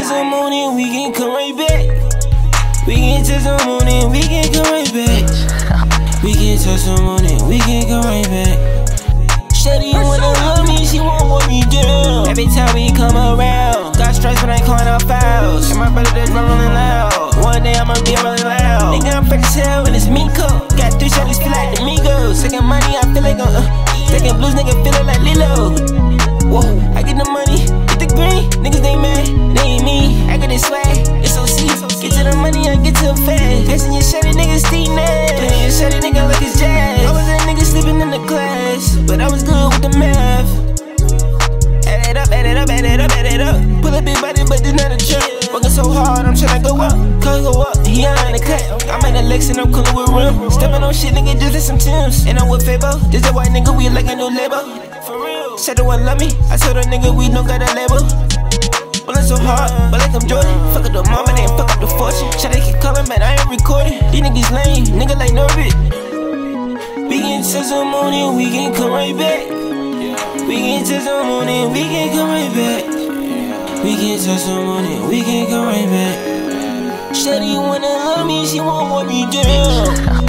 to the moon and we can come right back. We can touch the moon and we can come right back. We can touch the moon and we can come right back. Shawty wanna love me, she won't want me down. Every time we come around, got stress when I calling out fouls. And my brother just rolling loud. One day I'ma be rolling loud. Nigga, I'm fresh as hell and it's Miko. Got three shawties feel like the Migos. Second money, I feel like a. Uh, second blues, nigga feeling like Lilo. Whoa, I get the money, fast. Passing your shawty, nigga, Steve Nash. Playing your shawty, nigga, like it's jazz. I was a nigga sleeping in the class, but I was good with the math. Add it up, add it up, add it up, add it up. Pull a big body, but this not a jump. Working so hard, I'm tryna go up. Can't go up, he on the cut. I'm in the Lex and I'm coolin' with rim. Stepping on shit, nigga, just some Tims. And I'm with Fabo, this a white nigga, we like a new label. For real. Said the one love me, I told a nigga we don't got a label. Ballin' so hard, but like I'm Jordan. Fuck up the mama, then fuck up the fortune. Shit, man, I ain't recording. These niggas lame, nigga like Norbit. We can the moon and we can come right back. We can the moon and we can come right back. We can the moon and we can come right back. Shawty wanna love me, she won't want me down.